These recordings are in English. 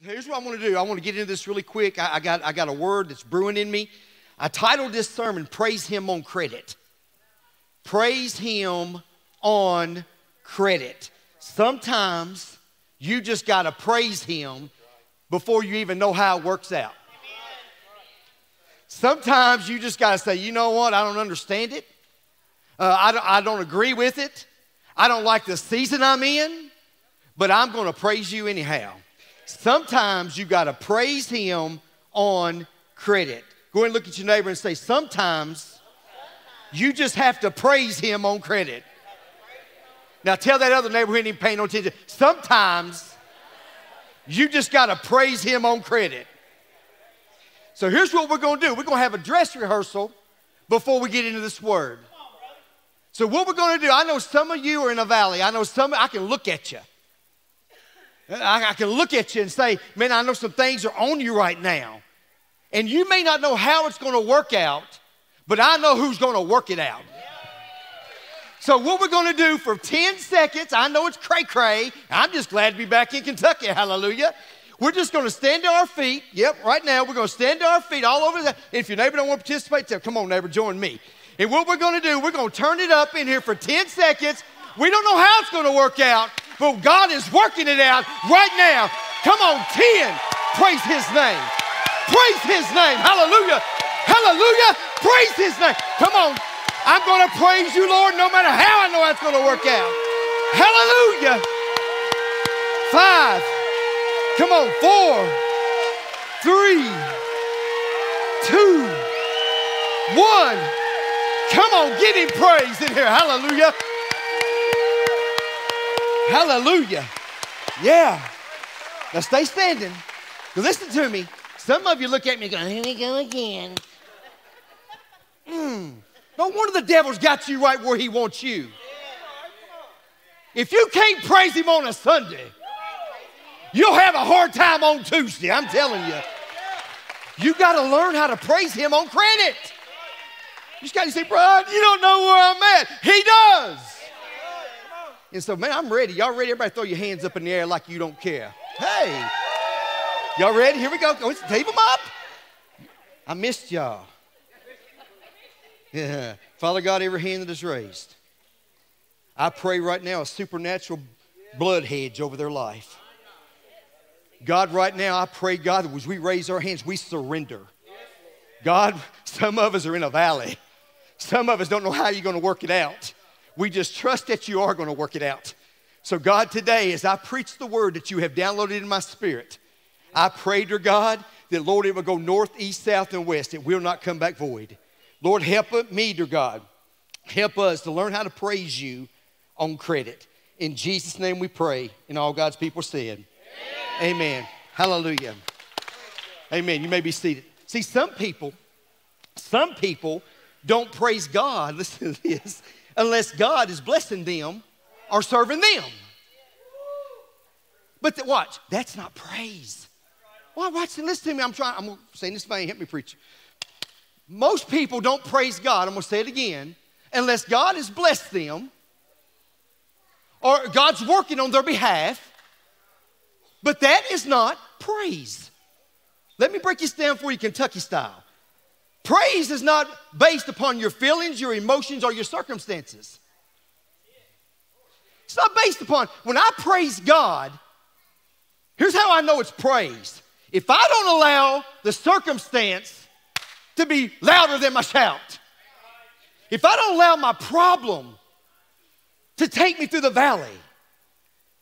Here's what I want to do. I want to get into this really quick. I, I, got, I got a word that's brewing in me. I titled this sermon, Praise Him on Credit. Praise Him on credit. Sometimes you just got to praise Him before you even know how it works out. Sometimes you just got to say, you know what, I don't understand it. Uh, I, don't, I don't agree with it. I don't like the season I'm in, but I'm going to praise you anyhow. Sometimes you got to praise Him on credit. Go and look at your neighbor and say, sometimes you just have to praise Him on credit. Now tell that other neighbor who ain't even paying no attention. Sometimes you just got to praise Him on credit. So here's what we're going to do we're going to have a dress rehearsal before we get into this word. So, what we're going to do, I know some of you are in a valley. I know some, I can look at you. I, I can look at you and say, man, I know some things are on you right now. And you may not know how it's going to work out, but I know who's going to work it out. So, what we're going to do for 10 seconds, I know it's cray cray. I'm just glad to be back in Kentucky. Hallelujah. We're just going to stand to our feet. Yep, right now we're going to stand to our feet all over the. If your neighbor don't want to participate, tell, come on, neighbor, join me. And what we're going to do, we're going to turn it up in here for 10 seconds. We don't know how it's going to work out, but God is working it out right now. Come on, 10. Praise His name. Praise His name. Hallelujah. Hallelujah. Praise His name. Come on. I'm going to praise you, Lord, no matter how I know that's going to work out. Hallelujah. Five. Come on, four, three, two, one. Come on, get him praise in here. Hallelujah. Hallelujah. Yeah. Now stay standing. Listen to me. Some of you look at me and go, here we go again. Mm. No wonder the devil's got you right where he wants you. If you can't praise him on a Sunday, You'll have a hard time on Tuesday, I'm telling you. You got to learn how to praise Him on credit. You just got to say, bro, you don't know where I'm at. He does. And so, man, I'm ready. Y'all ready? Everybody throw your hands up in the air like you don't care. Hey. Y'all ready? Here we go. Let's tape them up. I missed y'all. Yeah. Father God, every hand that is raised, I pray right now a supernatural blood hedge over their life. God, right now, I pray, God, as we raise our hands, we surrender. God, some of us are in a valley. Some of us don't know how you're going to work it out. We just trust that you are going to work it out. So, God, today, as I preach the word that you have downloaded in my spirit, I pray, dear God, that, Lord, it will go north, east, south, and west. It will not come back void. Lord, help me, dear God. Help us to learn how to praise you on credit. In Jesus' name we pray. And all God's people said, Amen. Hallelujah. Amen. You may be seated. See, some people, some people don't praise God, listen to this, unless God is blessing them or serving them. But the, watch, that's not praise. Well, watch, and listen to me. I'm trying, I'm saying this man help me preach. Most people don't praise God, I'm going to say it again, unless God has blessed them or God's working on their behalf but that is not praise. Let me break this down for you Kentucky style. Praise is not based upon your feelings, your emotions, or your circumstances. It's not based upon, when I praise God, here's how I know it's praise. If I don't allow the circumstance to be louder than my shout, if I don't allow my problem to take me through the valley,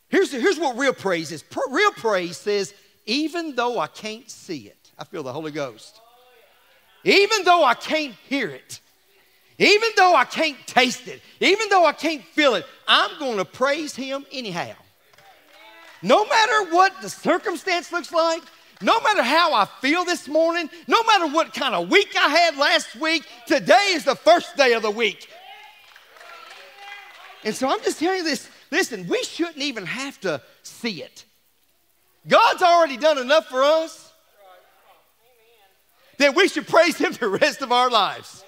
Here's, here's what real praise is real praise says, even though I can't see it, I feel the Holy Ghost. Even though I can't hear it, even though I can't taste it, even though I can't feel it, I'm going to praise Him anyhow. No matter what the circumstance looks like, no matter how I feel this morning, no matter what kind of week I had last week, today is the first day of the week. And so I'm just telling you this Listen, we shouldn't even have to see it. God's already done enough for us that we should praise Him the rest of our lives.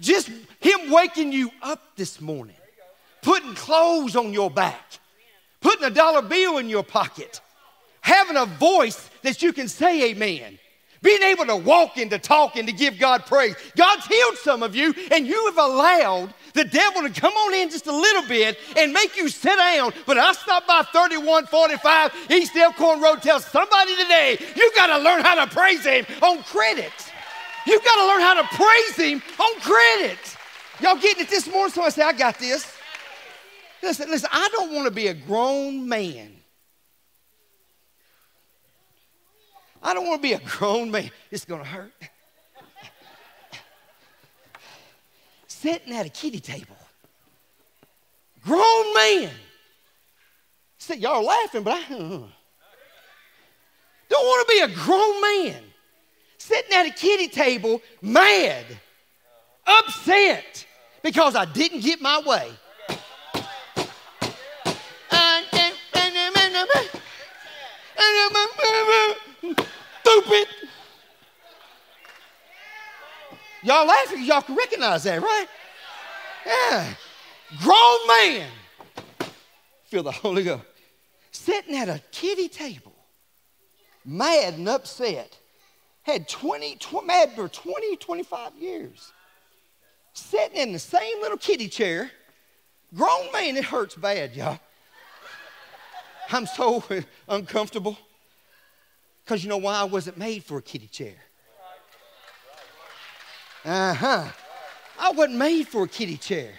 Just Him waking you up this morning, putting clothes on your back, putting a dollar bill in your pocket, having a voice that you can say amen. Being able to walk and to talk and to give God praise. God's healed some of you, and you have allowed the devil to come on in just a little bit and make you sit down. But I stopped by 3145 East Elkhorn Road. Tell somebody today, you got to learn how to praise Him on credit. You got to learn how to praise Him on credit. Y'all getting it this morning? So I say, I got this. Listen, listen, I don't want to be a grown man I don't want to be a grown man. It's going to hurt. Sitting at a kitty table. Grown man. See, y'all laughing, but I don't want to be a grown man. Sitting at a kitty table, mad, upset, because I didn't get my way. stupid. Y'all laughing y'all can recognize that, right? Yeah. Grown man. Feel the Holy Ghost. Sitting at a kitty table, mad and upset. Had 20, tw- mad for 20, 25 years. Sitting in the same little kitty chair. Grown man, it hurts bad, y'all. I'm so uncomfortable. Because you know why? I wasn't made for a kitty chair. Uh huh. I wasn't made for a kitty chair.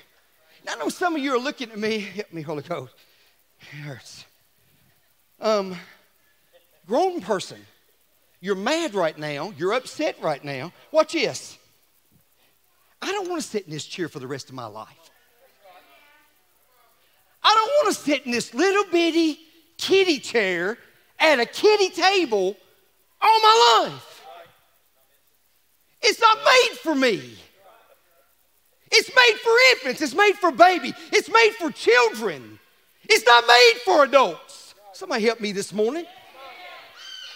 Now, I know some of you are looking at me. Help me, Holy Ghost. It hurts. Um, grown person, you're mad right now. You're upset right now. Watch this. I don't want to sit in this chair for the rest of my life. I don't want to sit in this little bitty kitty chair at a kitty table all my life. It's not made for me. It's made for infants. It's made for baby. It's made for children. It's not made for adults. Somebody help me this morning.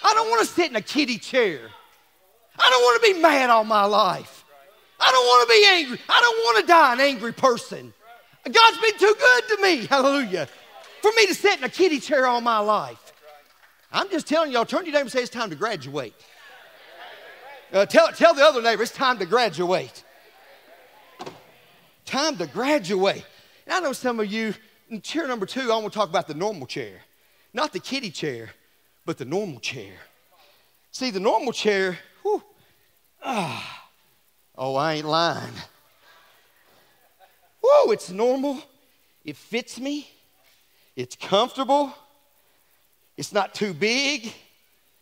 I don't want to sit in a kitty chair. I don't want to be mad all my life. I don't want to be angry. I don't want to die an angry person. God's been too good to me. Hallelujah. For me to sit in a kitty chair all my life. I'm just telling y'all, turn to your neighbor and say it's time to graduate. Uh, tell, tell the other neighbor it's time to graduate. Time to graduate. And I know some of you, in chair number two, I want to talk about the normal chair. Not the kitty chair, but the normal chair. See, the normal chair, whew, ah, oh, I ain't lying. Whoa, it's normal. It fits me. It's comfortable. It's not too big,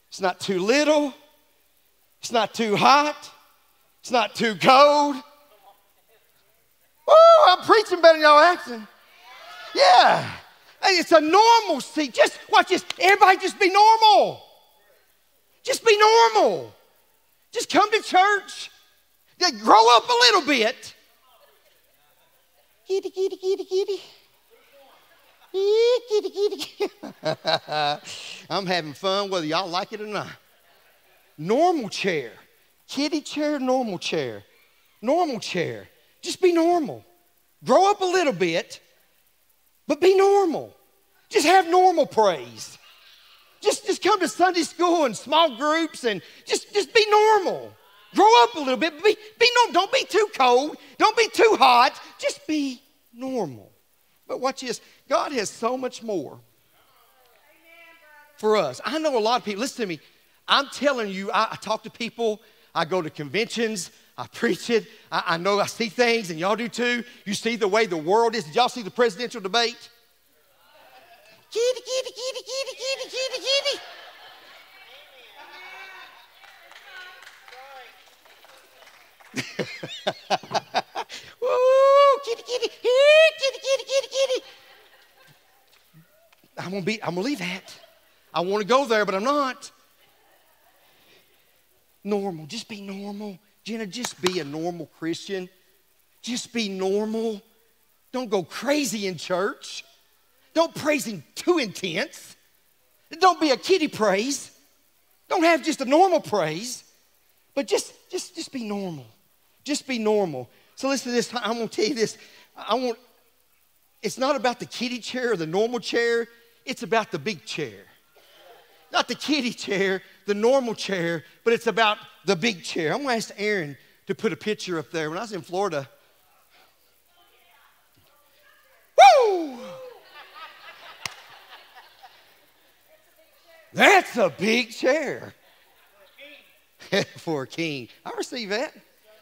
it's not too little, it's not too hot, it's not too cold. Oh, I'm preaching better than y'all acting. Yeah. It's a normal seat. Just watch this. Everybody just be normal. Just be normal. Just come to church. Grow up a little bit. Kitty, kitty, kitty, kitty. I'm having fun whether y'all like it or not. Normal chair, kitty chair, normal chair, normal chair. Just be normal. Grow up a little bit, but be normal. Just have normal praise. Just, just come to Sunday school and small groups and just, just be normal. Grow up a little bit. Be, be normal. Don't be too cold. Don't be too hot. Just be normal. But watch this God has so much more for us. I know a lot of people, listen to me. I'm telling you, I, I talk to people, I go to conventions, I preach it. I, I, know I see things, and y'all do too. You see the way the world is. Did y'all see the presidential debate? Kitty, kitty, kitty, kitty, kitty, kitty, kitty. Woo, kitty, kitty, kitty, kitty, kitty, kitty. I'm gonna be, I'm gonna leave that. I want to go there, but I'm not. Normal, just be normal. Jenna, just be a normal Christian. Just be normal. Don't go crazy in church. Don't praise him too intense. Don't be a kitty praise. Don't have just a normal praise, but just, just, just be normal. Just be normal. So listen to this. I'm gonna tell you this. I want. It's not about the kitty chair or the normal chair. It's about the big chair. not the kitty chair, the normal chair, but it's about the big chair. I'm gonna ask Aaron to put a picture up there. When I was in Florida, woo! That's a big chair. For a king. I receive that.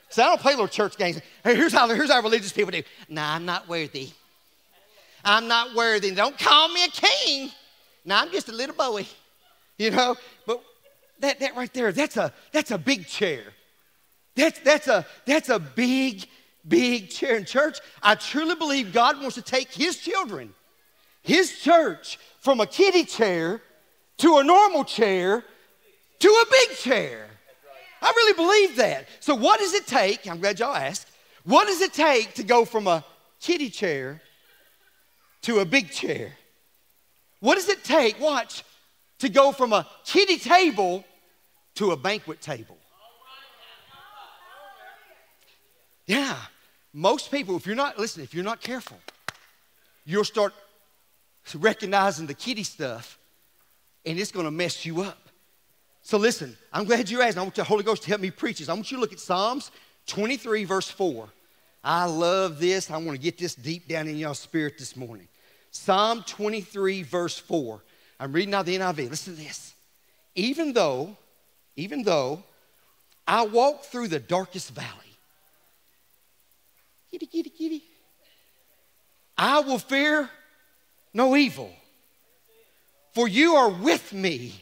So I don't play little church games. Hey, here's how here's how religious people do. Nah, I'm not worthy. I'm not worthy. Don't call me a king. Now I'm just a little boy. You know? But that, that right there, that's a that's a big chair. That's that's a that's a big, big chair. In church, I truly believe God wants to take his children, his church, from a kitty chair to a normal chair to a big chair. I really believe that. So, what does it take? I'm glad y'all asked. What does it take to go from a kitty chair to a big chair? What does it take, watch, to go from a kitty table to a banquet table? Yeah, most people, if you're not, listen, if you're not careful, you'll start recognizing the kitty stuff and it's gonna mess you up. So listen, I'm glad you asked. I want the Holy Ghost to help me preach this. I want you to look at Psalms 23, verse 4. I love this. I want to get this deep down in y'all's spirit this morning. Psalm 23, verse 4. I'm reading out the NIV. Listen to this. Even though, even though I walk through the darkest valley, kitty, kitty, kitty, I will fear no evil, for you are with me.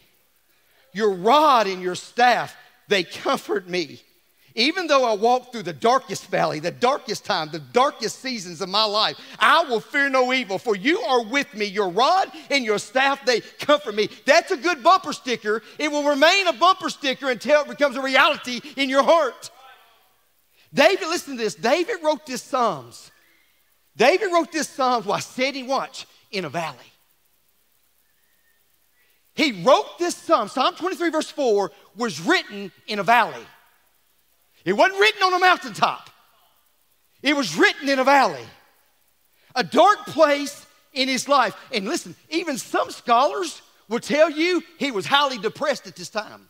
Your rod and your staff, they comfort me. Even though I walk through the darkest valley, the darkest time, the darkest seasons of my life, I will fear no evil, for you are with me. Your rod and your staff, they comfort me. That's a good bumper sticker. It will remain a bumper sticker until it becomes a reality in your heart. David, listen to this. David wrote this Psalms. David wrote this Psalms while sitting, watch, in a valley. He wrote this psalm, Psalm 23, verse 4, was written in a valley. It wasn't written on a mountaintop, it was written in a valley. A dark place in his life. And listen, even some scholars will tell you he was highly depressed at this time.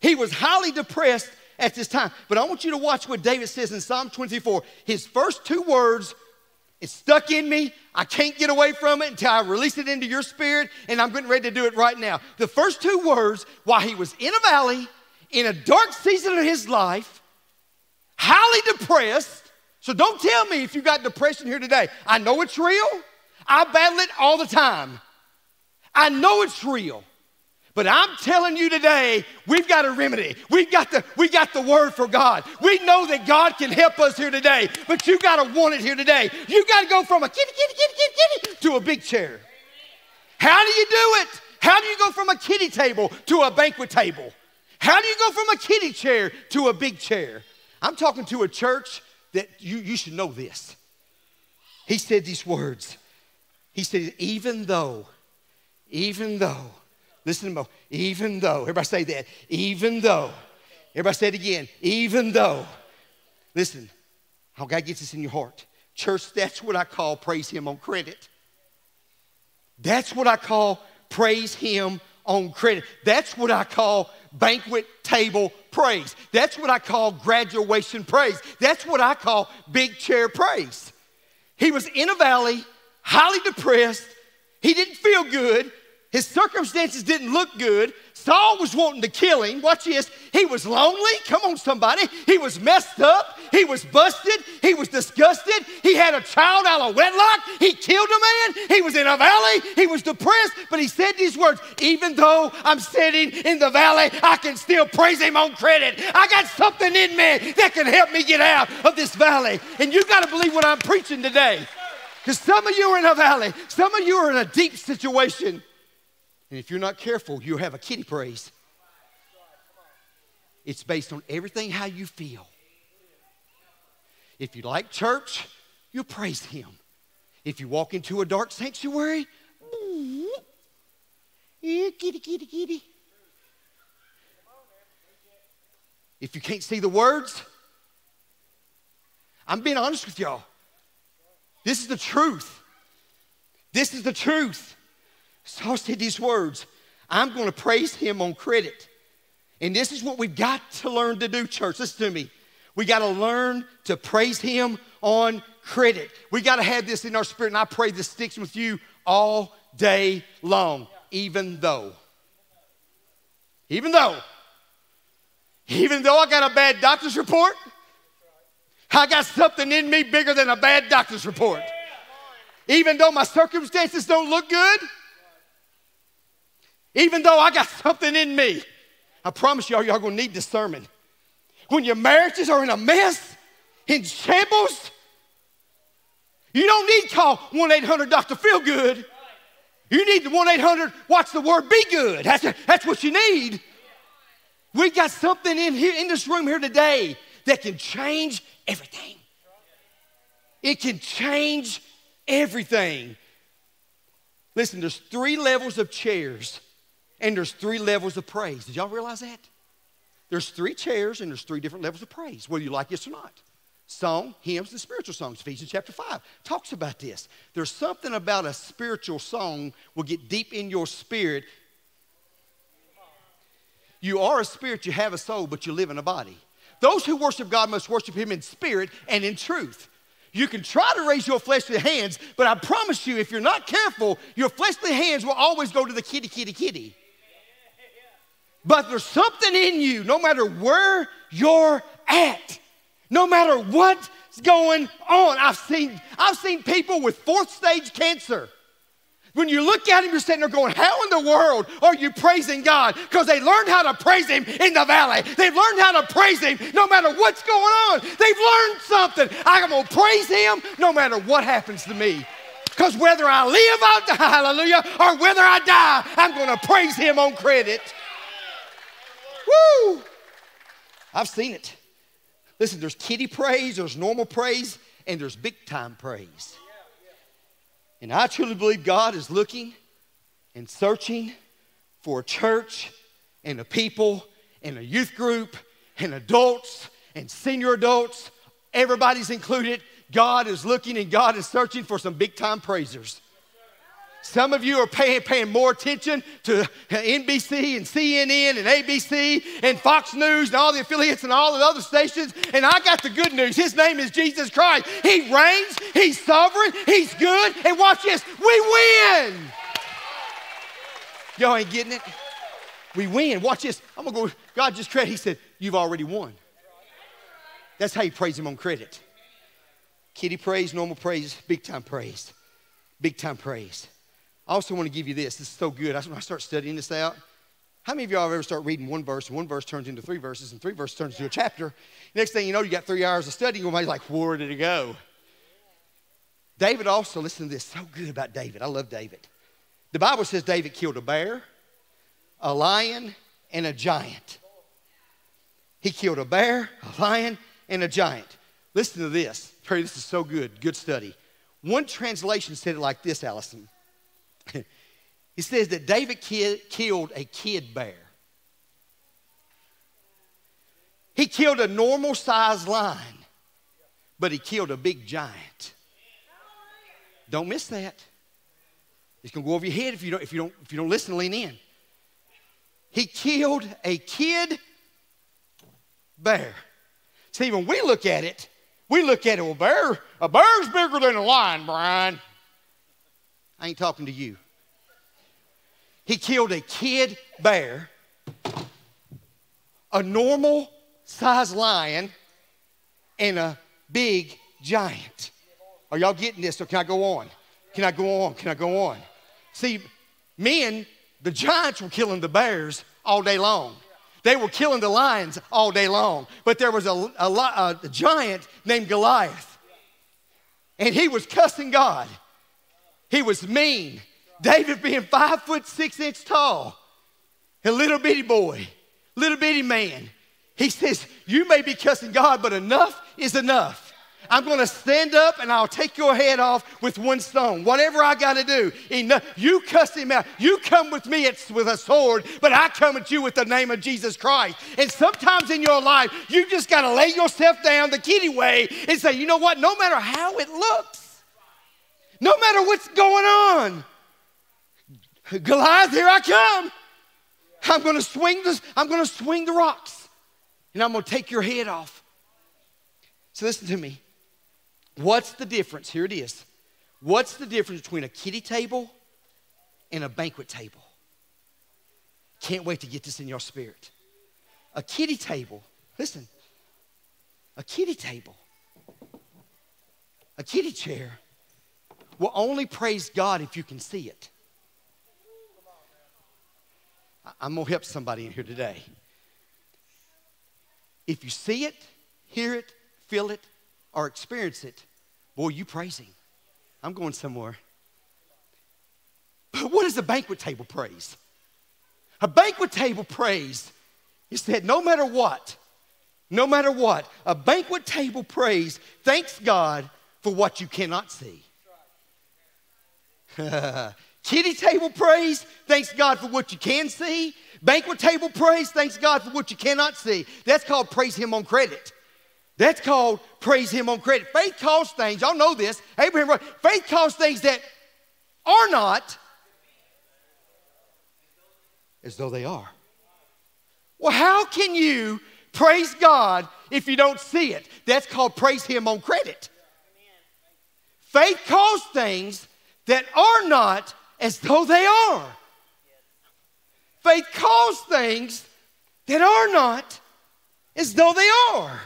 He was highly depressed at this time. But I want you to watch what David says in Psalm 24. His first two words it's stuck in me. I can't get away from it until I release it into your spirit, and I'm getting ready to do it right now. The first two words, while he was in a valley, in a dark season of his life, highly depressed. So don't tell me if you got depression here today. I know it's real. I battle it all the time. I know it's real. But I'm telling you today, we've got a remedy. We've got the, we got the word for God. We know that God can help us here today, but you got to want it here today. You've got to go from a kitty, kitty, kitty, kitty, kitty to a big chair. How do you do it? How do you go from a kitty table to a banquet table? How do you go from a kitty chair to a big chair? I'm talking to a church that you, you should know this. He said these words. He said, even though, even though, Listen to me. Even though, everybody say that. Even though. Everybody say it again. Even though. Listen, how God gets this in your heart. Church, that's what I call praise Him on credit. That's what I call praise Him on credit. That's what I call banquet table praise. That's what I call graduation praise. That's what I call big chair praise. He was in a valley, highly depressed. He didn't feel good. His circumstances didn't look good. Saul was wanting to kill him. Watch this. He was lonely. Come on, somebody. He was messed up. He was busted. He was disgusted. He had a child out of wedlock. He killed a man. He was in a valley. He was depressed. But he said these words Even though I'm sitting in the valley, I can still praise him on credit. I got something in me that can help me get out of this valley. And you got to believe what I'm preaching today. Because some of you are in a valley, some of you are in a deep situation. And if you're not careful, you'll have a kitty praise. It's based on everything how you feel. If you like church, you'll praise Him. If you walk into a dark sanctuary, yeah, eh, kitty, kitty, kitty. If you can't see the words, I'm being honest with y'all. This is the truth. This is the truth. Saul said these words I'm going to praise him on credit. And this is what we've got to learn to do, church. Listen to me. We got to learn to praise him on credit. We got to have this in our spirit, and I pray this sticks with you all day long, even though. Even though. Even though I got a bad doctor's report, I got something in me bigger than a bad doctor's report. Even though my circumstances don't look good, even though I got something in me, I promise y'all, y'all gonna need this sermon. When your marriages are in a mess, in shambles, you don't need to call 1 800 Dr. Feel Good. You need the 1 800 Watch the Word Be Good. That's, that's what you need. We got something in here, in this room here today that can change everything. It can change everything. Listen, there's three levels of chairs and there's three levels of praise. Did y'all realize that? There's three chairs and there's three different levels of praise, whether you like this or not. Song, hymns, and spiritual songs. Ephesians chapter 5 talks about this. There's something about a spiritual song will get deep in your spirit. You are a spirit, you have a soul, but you live in a body. Those who worship God must worship Him in spirit and in truth. You can try to raise your fleshly hands, but I promise you, if you're not careful, your fleshly hands will always go to the kitty, kitty, kitty. But there's something in you, no matter where you're at, no matter what's going on. I've seen, I've seen people with fourth stage cancer. When you look at him, you're sitting there going, How in the world are you praising God? Because they learned how to praise Him in the valley. They've learned how to praise Him no matter what's going on. They've learned something. I'm going to praise Him no matter what happens to me. Because whether I live, I'll die, hallelujah, or whether I die, I'm going to praise Him on credit. Woo! I've seen it. Listen, there's kitty praise, there's normal praise, and there's big time praise. And I truly believe God is looking and searching for a church and a people and a youth group and adults and senior adults. Everybody's included. God is looking and God is searching for some big time praisers. Some of you are paying, paying more attention to NBC and CNN and ABC and Fox News and all the affiliates and all the other stations. And I got the good news. His name is Jesus Christ. He reigns, He's sovereign, He's good. And watch this we win. Y'all ain't getting it? We win. Watch this. I'm going to go, God just credit. He said, You've already won. That's how you praise Him on credit. Kitty praise, normal praise, big time praise. Big time praise. I also want to give you this. This is so good. When I start studying this out, how many of y'all have ever start reading one verse and one verse turns into three verses and three verses turns into a chapter? Next thing you know, you got three hours of study. Everybody's like, where did it go? David also, listen to this, so good about David. I love David. The Bible says David killed a bear, a lion, and a giant. He killed a bear, a lion, and a giant. Listen to this. Pray this is so good. Good study. One translation said it like this, Allison. he says that David kid, killed a kid bear. He killed a normal sized lion, but he killed a big giant. Don't miss that. It's going to go over your head if you, don't, if, you don't, if you don't listen, lean in. He killed a kid bear. See, when we look at it, we look at it, well, bear, a bear's bigger than a lion, Brian. I ain't talking to you. He killed a kid bear, a normal sized lion, and a big giant. Are y'all getting this? Or can I go on? Can I go on? Can I go on? See, men, the giants were killing the bears all day long. They were killing the lions all day long. But there was a, a, a giant named Goliath. And he was cussing God. He was mean. David being five foot six inch tall, a little bitty boy, little bitty man. He says, You may be cussing God, but enough is enough. I'm going to stand up and I'll take your head off with one stone. Whatever I got to do. Enough. You cuss him out. You come with me with a sword, but I come at you with the name of Jesus Christ. And sometimes in your life, you just got to lay yourself down the kitty way and say, you know what? No matter how it looks, no matter what's going on. Goliath, here I come. I'm to swing this, I'm to swing the rocks. And I'm to take your head off. So listen to me. What's the difference? Here it is. What's the difference between a kiddie table and a banquet table? Can't wait to get this in your spirit. A kiddie table, listen, a kiddie table, a kiddie chair will only praise God if you can see it. I'm going to help somebody in here today. If you see it, hear it, feel it, or experience it, boy, you praise Him. I'm going somewhere. But what is a banquet table praise? A banquet table praise is that no matter what, no matter what, a banquet table praise thanks God for what you cannot see. Kitty table praise, thanks God for what you can see. Banquet table praise, thanks God for what you cannot see. That's called praise Him on credit. That's called praise Him on credit. Faith calls things, y'all know this. Abraham, faith calls things that are not as though they are. Well, how can you praise God if you don't see it? That's called praise Him on credit. Faith calls things that are not as though they are. Faith calls things that are not as though they are.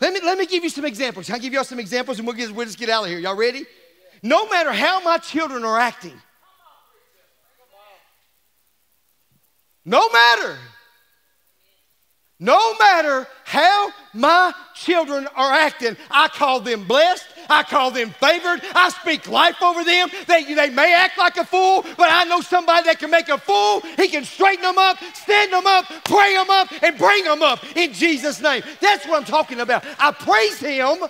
Let me, let me give you some examples. I'll give y'all some examples and we'll, get, we'll just get out of here. Y'all ready? No matter how my children are acting, no matter no matter how my children are acting, I call them blessed. I call them favored. I speak life over them. They, they may act like a fool, but I know somebody that can make a fool. He can straighten them up, stand them up, pray them up, and bring them up in Jesus' name. That's what I'm talking about. I praise Him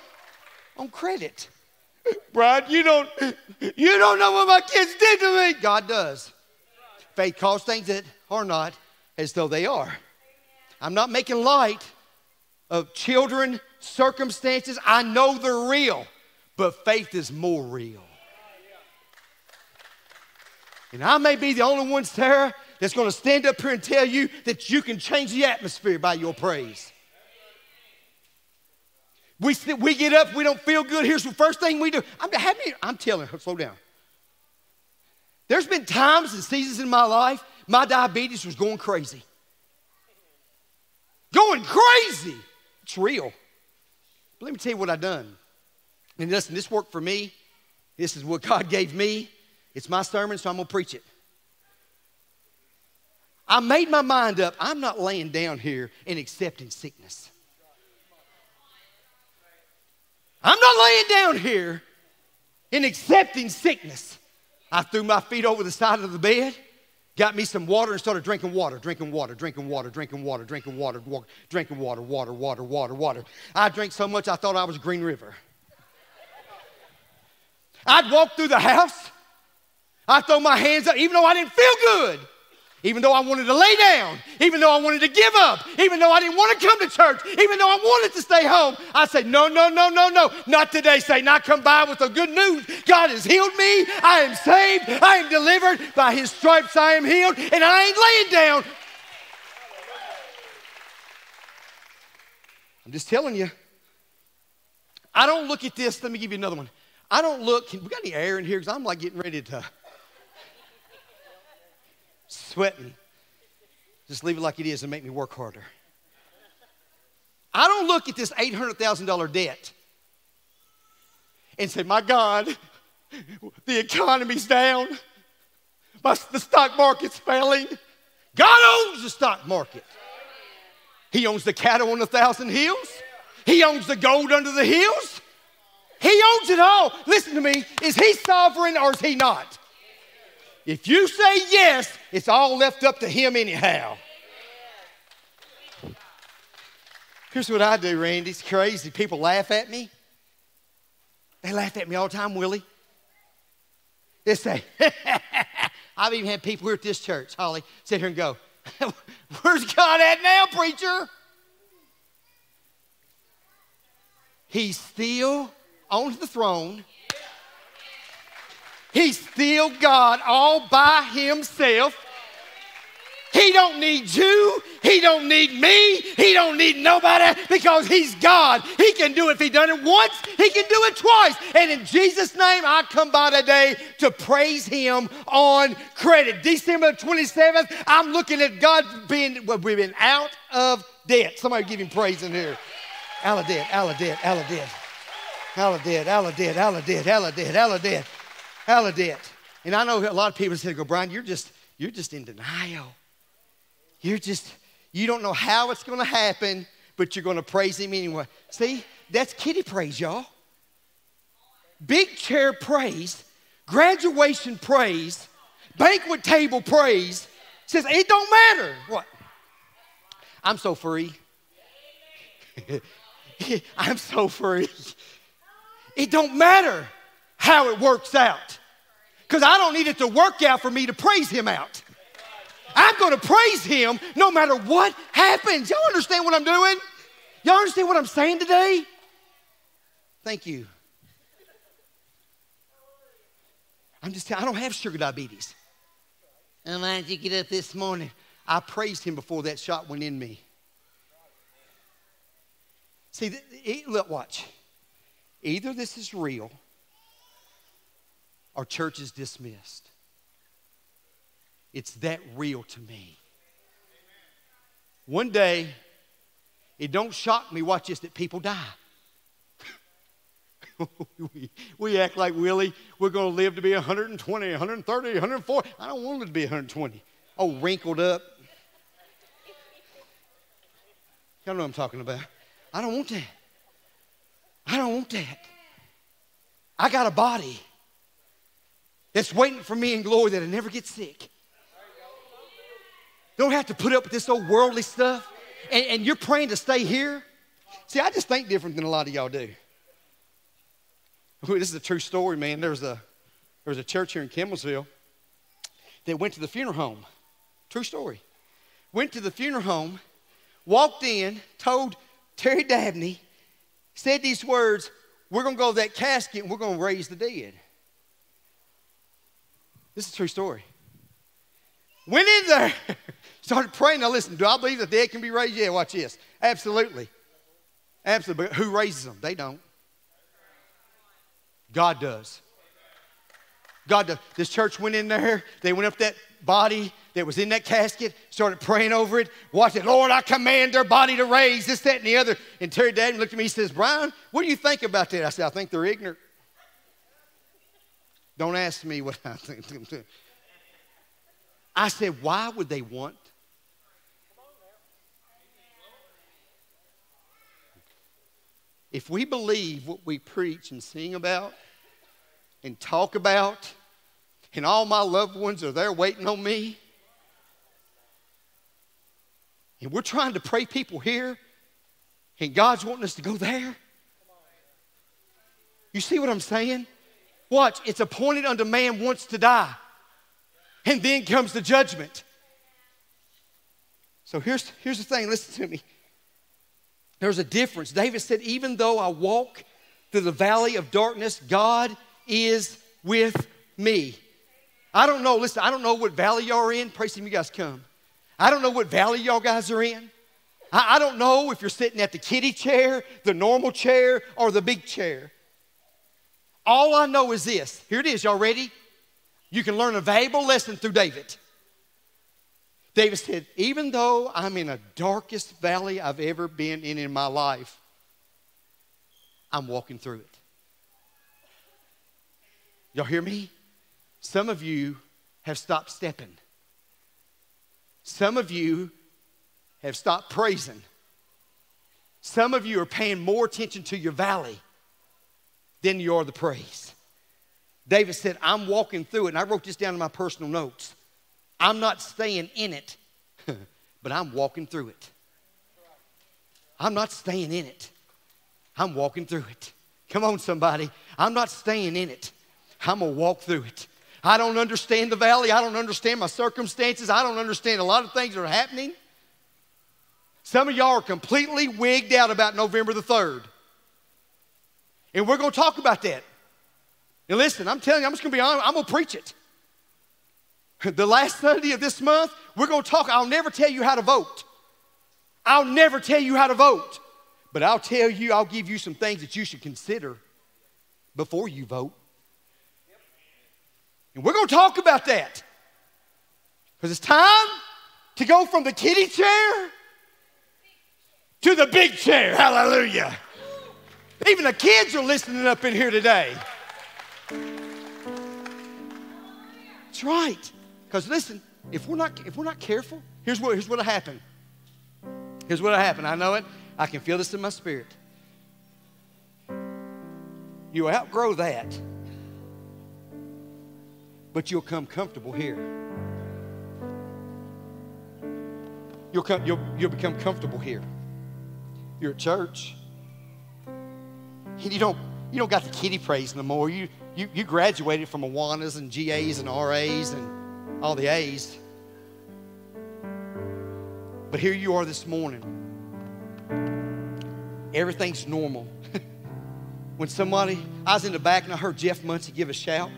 on credit. Brian, you don't, you don't know what my kids did to me. God does. Faith calls things that are not as though they are. I'm not making light of children, circumstances. I know they're real, but faith is more real. And I may be the only one, Sarah, that's going to stand up here and tell you that you can change the atmosphere by your praise. We, we get up, we don't feel good. Here's the first thing we do. I'm, I'm telling her, slow down. There's been times and seasons in my life, my diabetes was going crazy going crazy. It's real. But let me tell you what I've done. And listen, this worked for me. This is what God gave me. It's my sermon, so I'm going to preach it. I made my mind up. I'm not laying down here and accepting sickness. I'm not laying down here and accepting sickness. I threw my feet over the side of the bed got me some water and started drinking water, drinking water, drinking water, drinking water, drinking water, drinking water, water, water, water, water. I drank so much I thought I was Green River. I'd walk through the house. I'd throw my hands up, even though I didn't feel good even though I wanted to lay down, even though I wanted to give up, even though I didn't want to come to church, even though I wanted to stay home, I said, No, no, no, no, no, not today. Say, not come by with the good news. God has healed me. I am saved. I am delivered. By his stripes I am healed, and I ain't laying down. I'm just telling you. I don't look at this. Let me give you another one. I don't look. We got any air in here? Because I'm like getting ready to sweating. Just leave it like it is and make me work harder. I don't look at this $800,000 debt and say, My God, the economy's down, My, the stock market's failing. God owns the stock market. He owns the cattle on a thousand hills, He owns the gold under the hills. He owns it all. Listen to me. Is He sovereign or is He not? If you say yes, it's all left up to Him anyhow. Here's what I do, Randy. It's crazy. People laugh at me. They laugh at me all the time, Willie. They say, I've even had people here at this church, Holly, sit here and go, Where's God at now, preacher? He's still on the throne. He's still God all by himself. He don't need you. He don't need me. He don't need nobody because he's God. He can do it. If he done it once, he can do it twice. And in Jesus' name, I come by today to praise him on credit. December 27th, I'm looking at God being, well, we've been out of debt. Somebody give him praise in here. Out of debt, out of debt, out of debt. Out of debt, out of debt, out of debt, out of debt, out of debt, debt. And I know a lot of people say, go, Brian, you're just, you're just in denial. You're just, you don't know how it's going to happen, but you're going to praise Him anyway. See, that's kitty praise, y'all. Big chair praise, graduation praise, banquet table praise says it don't matter. What? I'm so free. I'm so free. It don't matter how it works out. Because I don't need it to work out for me to praise him out. I'm going to praise him no matter what happens. Y'all understand what I'm doing? Y'all understand what I'm saying today? Thank you. I'm just telling I don't have sugar diabetes. And why did you get up this morning? I praised him before that shot went in me. See, look, watch. Either this is real or church is dismissed. It's that real to me. One day, it don't shock me, watch this, that people die. we, we, act like Willie, we're going to live to be 120, 130, 140. I don't want it to be 120. Oh, wrinkled up. Y'all know what I'm talking about. I don't want that. I don't want that. I got a body that's waiting for me in glory that'll never get sick. Don't have to put up with this old worldly stuff. And, and you're praying to stay here. See, I just think different than a lot of y'all do. This is a true story, man. There was a, there was a church here in Campbellsville that went to the funeral home. True story. Went to the funeral home, walked in, told Terry Dabney, said these words We're going to go to that casket and we're going to raise the dead. This is a true story. Went in there, started praying. Now, listen, do I believe that dead can be raised? Yeah, watch this. Absolutely. Absolutely. But who raises them? They don't. God does. God does. This church went in there, they went up that body that was in that casket, started praying over it, watched it. Lord, I command their body to raise this, that, and the other. And Terry Dad looked at me he says, Brian, what do you think about that? I said, I think they're ignorant. Don't ask me what I think. I said, why would they want? If we believe what we preach and sing about and talk about, and all my loved ones are there waiting on me, and we're trying to pray people here, and God's wanting us to go there. You see what I'm saying? Watch, it's appointed unto man once to die and then comes the judgment. So here's, here's the thing listen to me. There's a difference. David said, Even though I walk through the valley of darkness, God is with me. I don't know, listen, I don't know what valley y'all are in. Pray some you guys come. I don't know what valley y'all guys are in. I, I don't know if you're sitting at the kitty chair, the normal chair, or the big chair. All I know is this. Here it is. Y'all ready? You can learn a valuable lesson through David. David said, Even though I'm in the darkest valley I've ever been in in my life, I'm walking through it. Y'all hear me? Some of you have stopped stepping. Some of you have stopped praising. Some of you are paying more attention to your valley than you are the praise. David said, I'm walking through it. And I wrote this down in my personal notes. I'm not staying in it, but I'm walking through it. I'm not staying in it. I'm walking through it. Come on, somebody. I'm not staying in it. I'm going to walk through it. I don't understand the valley. I don't understand my circumstances. I don't understand a lot of things that are happening. Some of y'all are completely wigged out about November the 3rd. And we're going to talk about that. And listen, I'm telling you, I'm just gonna be honest, I'm gonna preach it. The last Sunday of this month, we're gonna talk. I'll never tell you how to vote. I'll never tell you how to vote. But I'll tell you, I'll give you some things that you should consider before you vote. And we're gonna talk about that. Because it's time to go from the kitty chair to the big chair. Hallelujah. Even the kids are listening up in here today. That's right. Because listen, if we're not if we're not careful, here's what here's what'll happen. Here's what'll happen. I know it. I can feel this in my spirit. You outgrow that, but you'll come comfortable here. You'll, come, you'll, you'll become comfortable here. You're at church. You don't, you don't got the kitty praise no more. You, you, you graduated from Awanas and GAs and RAs and all the A's. But here you are this morning. Everything's normal. when somebody, I was in the back and I heard Jeff Muncie give a shout.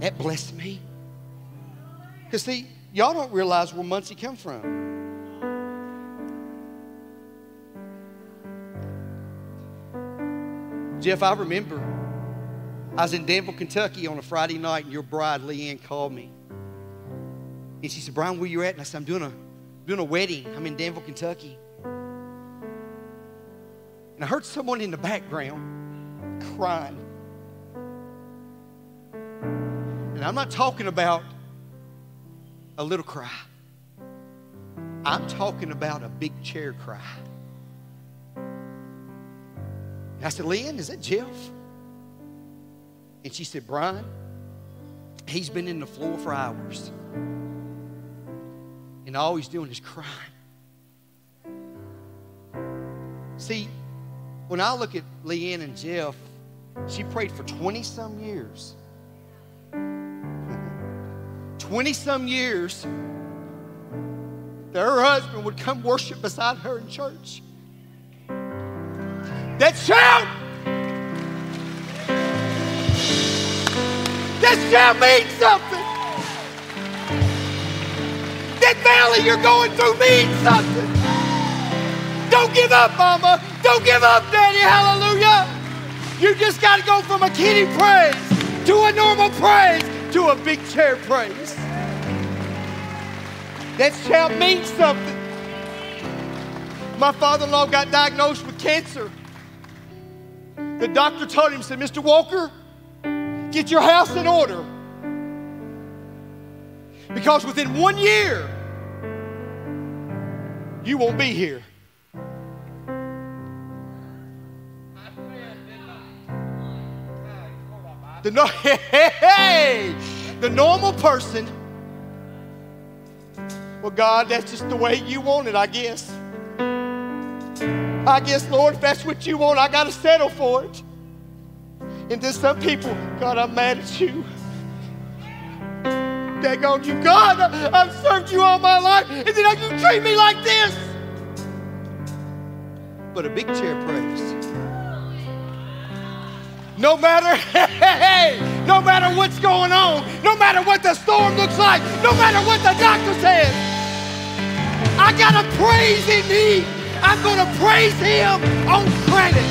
That blessed me. Because see, y'all don't realize where Muncie come from. Jeff, I remember I was in Danville, Kentucky on a Friday night, and your bride, Leanne, called me. And she said, Brian, where you at? And I said, I'm doing a, doing a wedding. I'm in Danville, Kentucky. And I heard someone in the background crying. And I'm not talking about a little cry. I'm talking about a big chair cry. I said, Lynn, is that Jeff? And she said, Brian, he's been in the floor for hours. And all he's doing is crying. See, when I look at Leanne and Jeff, she prayed for 20 some years. 20 some years that her husband would come worship beside her in church. That shout! That shout means something. That valley you're going through means something. Don't give up, mama. Don't give up, daddy. Hallelujah. You just got to go from a kitty praise to a normal praise to a big chair praise. That shout means something. My father in law got diagnosed with cancer. The doctor told him, said, Mr. Walker, get your house in order. Because within one year, you won't be here. The, no, the normal person, well, God, that's just the way you want it, I guess. I guess, Lord, if that's what you want, I got to settle for it. And then some people, God, I'm mad at you. Daggone you, God, I've served you all my life, and then you treat me like this. But a big chair praise. No matter, hey, no matter what's going on, no matter what the storm looks like, no matter what the doctor says, I got a praise in me. I'm going to praise him on credit.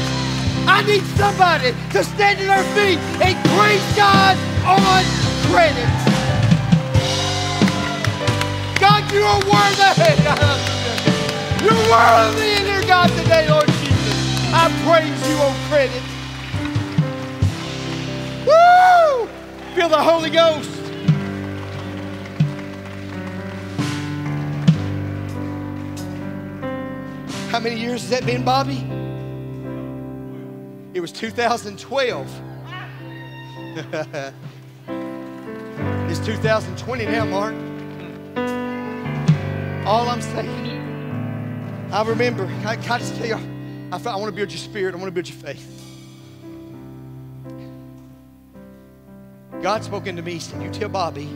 I need somebody to stand in their feet and praise God on credit. God, you are worthy. You're worthy in here, God, today, Lord Jesus. I praise you on credit. Woo! Feel the Holy Ghost. How many years has that been, Bobby? It was 2012. it's 2020 now, Mark. All I'm saying, I remember, I, I just tell you, I, I want to build your spirit, I want to build your faith. God spoke into me, he said, You tell Bobby,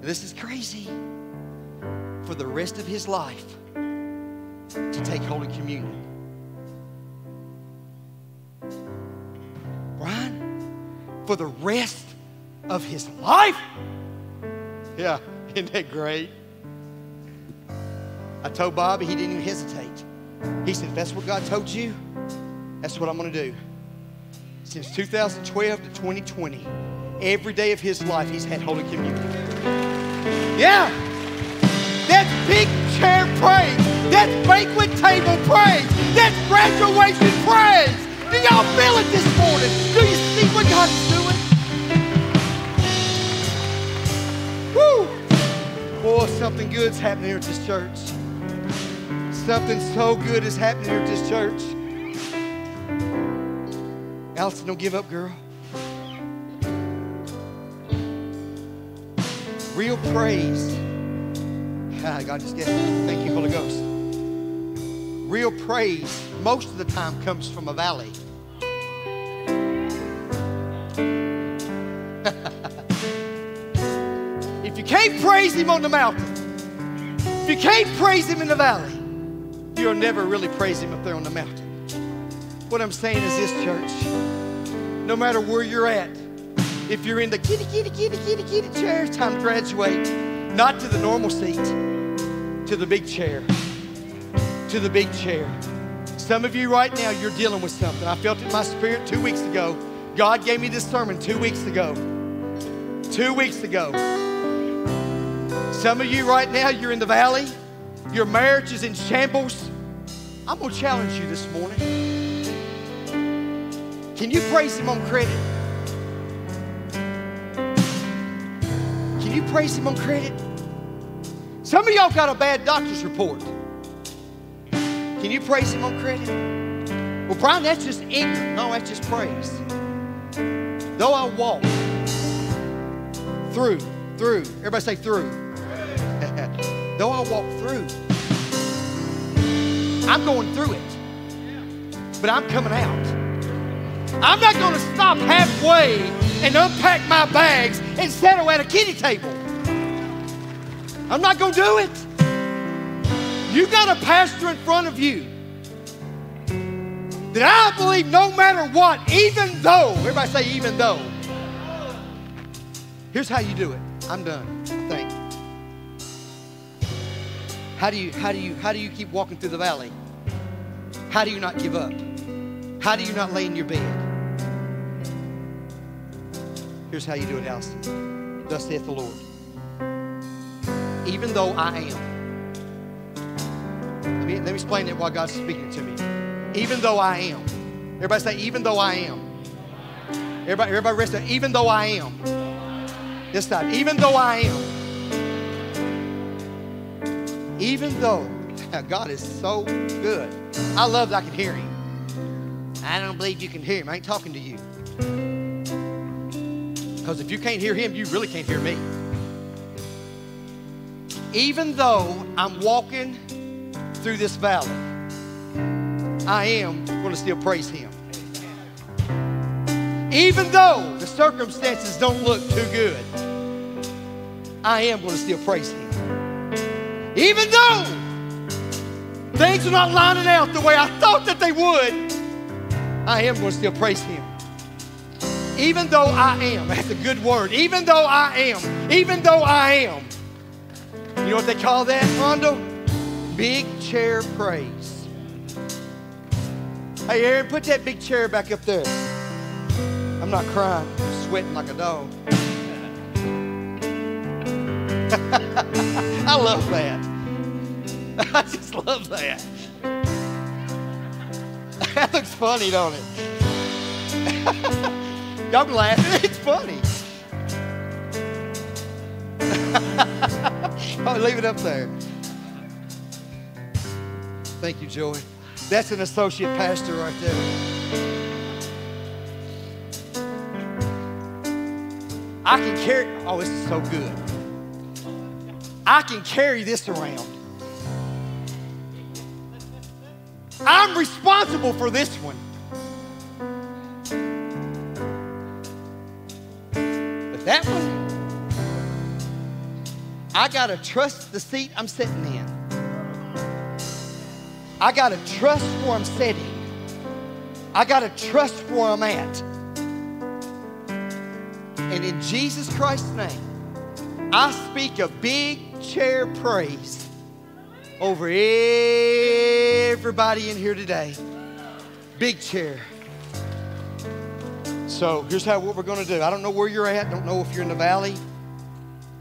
this is crazy, for the rest of his life to take Holy Communion. Brian, for the rest of his life. Yeah, isn't that great? I told Bobby, he didn't even hesitate. He said, if that's what God told you, that's what I'm going to do. Since 2012 to 2020, every day of his life, he's had Holy Communion. Yeah, that's big chair praise. That's banquet table praise. That's graduation praise. Do y'all feel it this morning? Do you see what God's doing? Woo! Boy, something good's happening here at this church. Something so good is happening here at this church. Allison, don't give up, girl. Real praise. Ah, God just it. Thank you, Holy Ghost. Real praise most of the time comes from a valley. if you can't praise Him on the mountain, if you can't praise Him in the valley, you'll never really praise Him up there on the mountain. What I'm saying is this, church. No matter where you're at, if you're in the kitty, kitty, kitty, kitty, kitty chair, it's time to graduate. Not to the normal seat, to the big chair. To the big chair. Some of you right now, you're dealing with something. I felt it in my spirit two weeks ago. God gave me this sermon two weeks ago. Two weeks ago. Some of you right now, you're in the valley. Your marriage is in shambles. I'm going to challenge you this morning. Can you praise Him on credit? Can you praise Him on credit? Some of y'all got a bad doctor's report. Can you praise Him on credit? Well, Brian, that's just ignorant. No, that's just praise. Though I walk through, through, everybody say through. Though I walk through, I'm going through it, but I'm coming out. I'm not going to stop halfway and unpack my bags and settle at a kitty table. I'm not going to do it. You got a pastor in front of you that I believe no matter what, even though, everybody say, even though. Here's how you do it. I'm done. Thank you. How do you how do you how do you keep walking through the valley? How do you not give up? How do you not lay in your bed? Here's how you do it, Allison. Thus saith the Lord. Even though I am. Let me, let me explain it while God's speaking to me. Even though I am. Everybody say, even though I am. Everybody, everybody rest there. Even though I am. This time. Even though I am. Even though God is so good. I love that I can hear him. I don't believe you can hear him. I ain't talking to you. Because if you can't hear him, you really can't hear me. Even though I'm walking through this valley, I am going to still praise him. Even though the circumstances don't look too good, I am going to still praise him. Even though things are not lining out the way I thought that they would, I am going to still praise him. Even though I am, that's a good word. Even though I am, even though I am. You know what they call that, Rondo? Big chair praise. Hey, Aaron, put that big chair back up there. I'm not crying, I'm sweating like a dog. I love that. I just love that. That looks funny, don't it? Y'all laughing. It's funny. oh, leave it up there. Thank you, Joey. That's an associate pastor right there. I can carry, oh, this is so good. I can carry this around. I'm responsible for this one. But that one, I got to trust the seat I'm sitting in. I got to trust where I'm sitting. I got to trust where I'm at. And in Jesus Christ's name, I speak a big chair praise over everybody in here today. Big chair. So here's how what we're going to do. I don't know where you're at. Don't know if you're in the valley.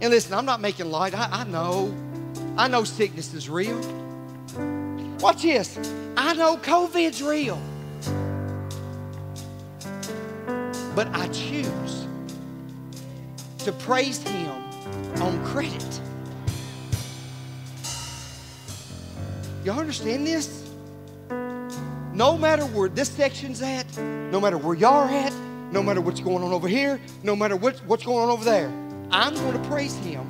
And listen, I'm not making light. I, I know. I know sickness is real. Watch this. I know COVID's real. But I choose to praise Him on credit. Y'all understand this? No matter where this section's at, no matter where y'all are at, no matter what's going on over here, no matter what, what's going on over there, I'm going to praise Him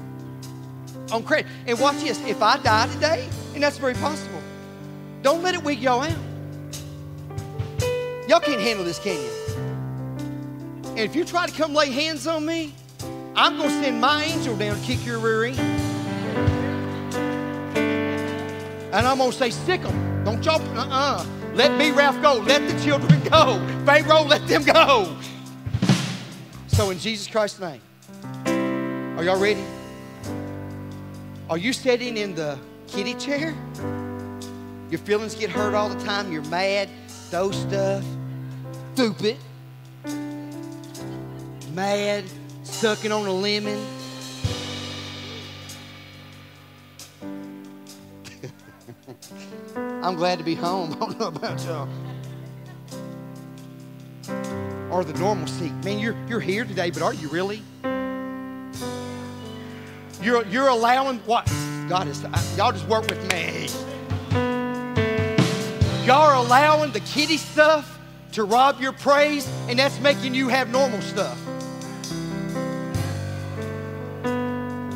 on credit. And watch this if I die today, and that's very possible, don't let it wig y'all out. Y'all can't handle this, can you? And if you try to come lay hands on me, I'm going to send my angel down to kick your rear end. And I'm going to say, sick them. Don't y'all, uh-uh. Let me, Ralph, go. Let the children go. Pharaoh, let them go. So in Jesus Christ's name, are y'all ready? Are you sitting in the kitty chair? Your feelings get hurt all the time. You're mad, those stuff, stupid, mad, sucking on a lemon. I'm glad to be home. I don't know about y'all. Or the normal seat. Man, you're, you're here today, but are you really? You're, you're allowing what? God is, y'all just work with me. Y'all are allowing the kitty stuff to rob your praise, and that's making you have normal stuff.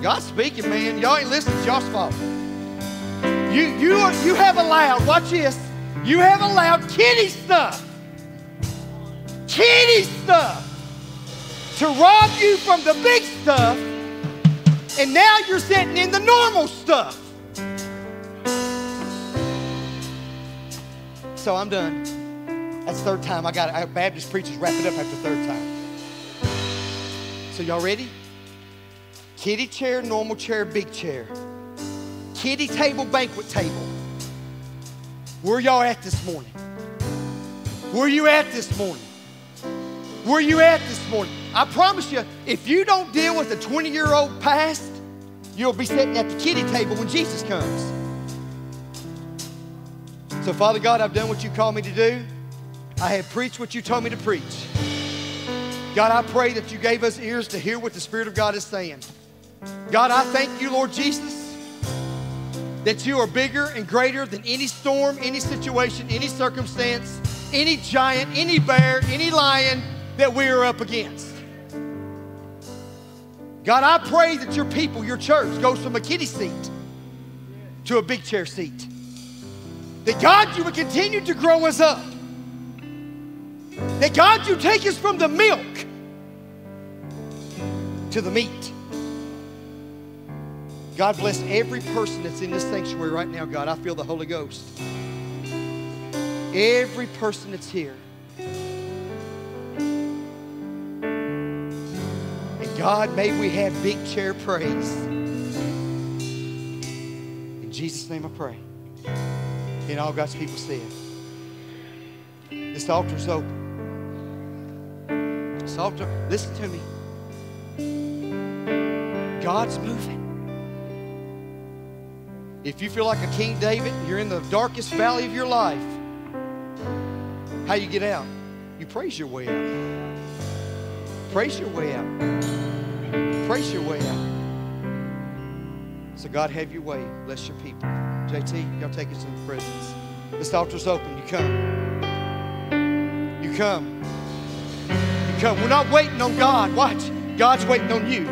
God's speaking, man. Y'all ain't listening. It's y'all's fault. You, you, are, you have allowed, watch this, you have allowed kitty stuff, kitty stuff, to rob you from the big stuff, and now you're sitting in the normal stuff. So I'm done. That's third time. I got it. Baptist preachers wrap it up after third time. So y'all ready? Kitty chair, normal chair, big chair. Kitty table, banquet table. Where y'all at this morning? Where you at this morning? Where you at this morning? I promise you, if you don't deal with a 20 year old past, you'll be sitting at the kitty table when Jesus comes. So, Father God, I've done what you called me to do. I have preached what you told me to preach. God, I pray that you gave us ears to hear what the Spirit of God is saying. God, I thank you, Lord Jesus, that you are bigger and greater than any storm, any situation, any circumstance, any giant, any bear, any lion that we are up against. God, I pray that your people, your church, goes from a kitty seat to a big chair seat. That God, you would continue to grow us up. That God, you take us from the milk to the meat. God bless every person that's in this sanctuary right now, God. I feel the Holy Ghost. Every person that's here. And God, may we have big chair praise. In Jesus' name I pray. And all God's people said. This altar's open. This altar, listen to me. God's moving. If you feel like a King David, you're in the darkest valley of your life. How you get out? You praise your way out. Praise your way out. Praise your way out. So God, have your way. Bless your people. JT, y'all take us in the presence. This altar's open. You come. You come. You come. We're not waiting on God. Watch. God's waiting on you.